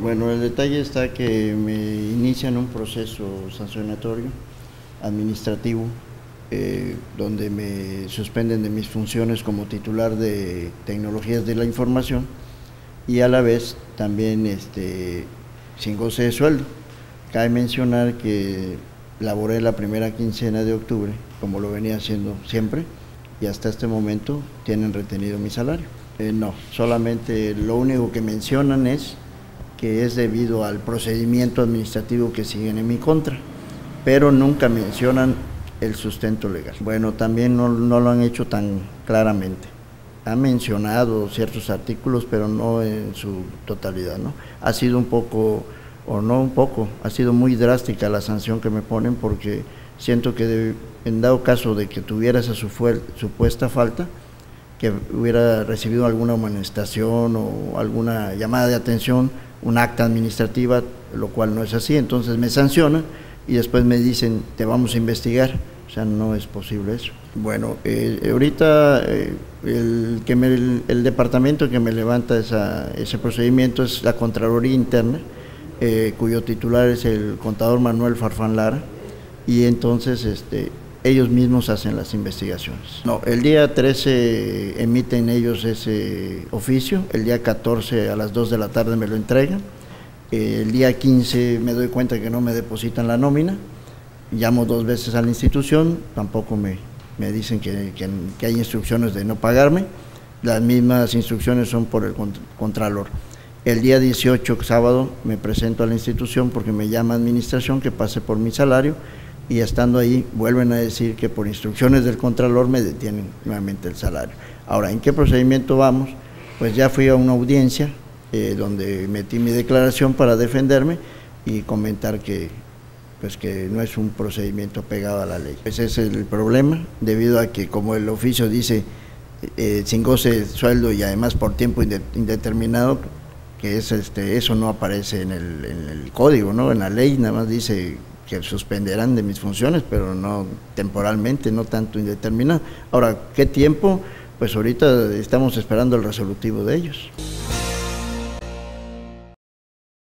Bueno, el detalle está que me inician un proceso sancionatorio administrativo eh, donde me suspenden de mis funciones como titular de tecnologías de la información y a la vez también este, sin goce de sueldo. Cabe mencionar que laboré la primera quincena de octubre, como lo venía haciendo siempre, y hasta este momento tienen retenido mi salario. Eh, no, solamente lo único que mencionan es que es debido al procedimiento administrativo que siguen en mi contra, pero nunca mencionan el sustento legal. Bueno, también no, lo han hecho tan claramente. Han mencionado ciertos artículos, pero no en su totalidad, ¿no? Ha sido un poco, o no un poco, ha sido muy drástica la sanción que me ponen porque siento que en dado caso de que tuviera esa supuesta falta, que hubiera recibido alguna amonestación o alguna llamada de atención, un acta administrativa, lo cual no es así, entonces me sancionan y después me dicen, te vamos a investigar, o sea, no es posible eso. Bueno, eh, ahorita eh, el, que el, departamento que me levanta ese procedimiento es la Contraloría Interna, eh, cuyo titular es el contador Manuel Farfán Lara, y entonces este, ellos mismos hacen las investigaciones. No, el día 13 emiten ellos ese oficio, el día 14 a las 2 de la tarde me lo entregan, el día 15 me doy cuenta que no me depositan la nómina, llamo dos veces a la institución, tampoco me, me dicen que, que, hay instrucciones de no pagarme, las mismas instrucciones son por el contralor. El día 18, sábado, me presento a la institución porque me llama administración que pase por mi salario y estando ahí vuelven a decir que por instrucciones del Contralor me detienen nuevamente el salario. Ahora, ¿en qué procedimiento vamos? Pues ya fui a una audiencia eh, donde metí mi declaración para defenderme y comentar que pues que no es un procedimiento pegado a la ley. Ese es el problema, debido a que como el oficio dice eh, sin goce de sueldo y además por tiempo indeterminado, que es este, eso no aparece en el, en el código, ¿no? En la ley nada más dice que suspenderán de mis funciones, pero no temporalmente, no tanto indeterminado. Ahora, ¿qué tiempo? Pues ahorita estamos esperando el resolutivo de ellos.